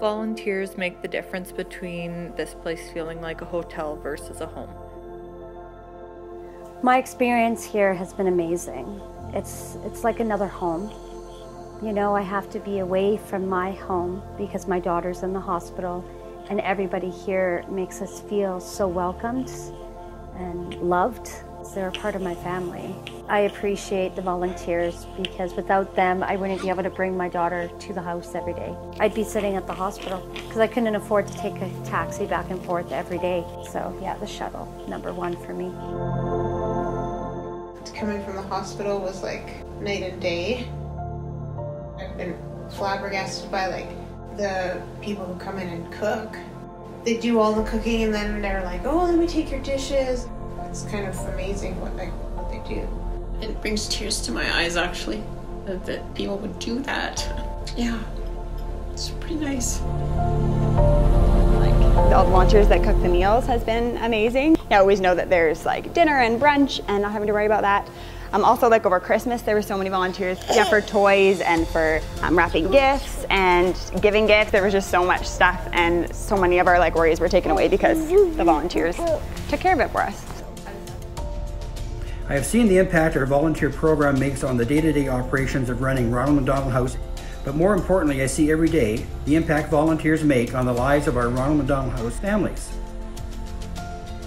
volunteers make the difference between this place feeling like a hotel versus a home? My experience here has been amazing. It's, it's like another home. You know, I have to be away from my home because my daughter's in the hospital, and everybody here makes us feel so welcomed and loved. They're a part of my family. I appreciate the volunteers because without them, I wouldn't be able to bring my daughter to the house every day. I'd be sitting at the hospital because I couldn't afford to take a taxi back and forth every day. So, yeah, the shuttle, number one for me. Coming from the hospital was like night and day. I've been flabbergasted by like the people who come in and cook. They do all the cooking and then they're like, "Oh, let me take your dishes." It's kind of amazing what they what they do. It brings tears to my eyes actually that, that people would do that. Yeah, it's pretty nice. Like all the volunteers that cook the meals has been amazing. I always know that there's like dinner and brunch and not having to worry about that. Um, also, like over Christmas, there were so many volunteers yeah, for toys and for um, wrapping gifts and giving gifts. There was just so much stuff, and so many of our like worries were taken away because the volunteers took care of it for us. I have seen the impact our volunteer program makes on the day-to-day -day operations of running Ronald McDonald House, but more importantly, I see every day the impact volunteers make on the lives of our Ronald McDonald House families.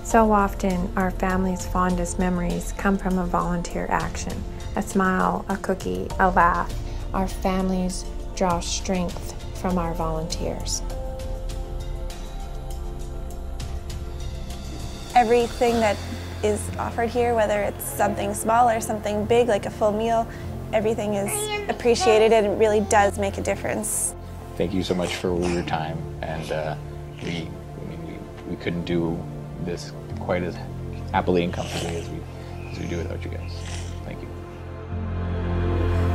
So often, our family's fondest memories come from a volunteer action a smile, a cookie, a laugh. Our families draw strength from our volunteers. Everything that is offered here, whether it's something small or something big like a full meal, everything is appreciated and it really does make a difference. Thank you so much for all your time and uh, we, we, we couldn't do this quite as happily and comfortably as we, as we do without you guys.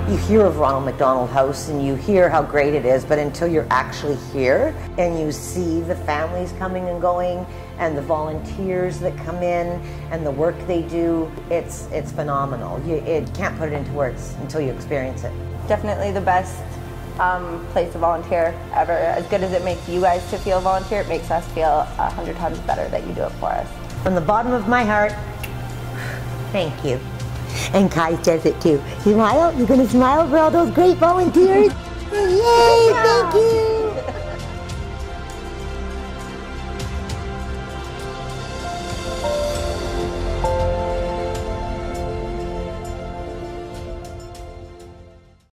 You hear of Ronald McDonald House and you hear how great it is, but until you're actually here and you see the families coming and going and the volunteers that come in and the work they do, it's, it's phenomenal. You it can't put it into words until you experience it. Definitely the best um, place to volunteer ever. As good as it makes you guys to feel volunteer, it makes us feel a hundred times better that you do it for us. From the bottom of my heart, thank you. And Kai says it too. Smile? You're going to smile for all those great volunteers? Yay, thank you.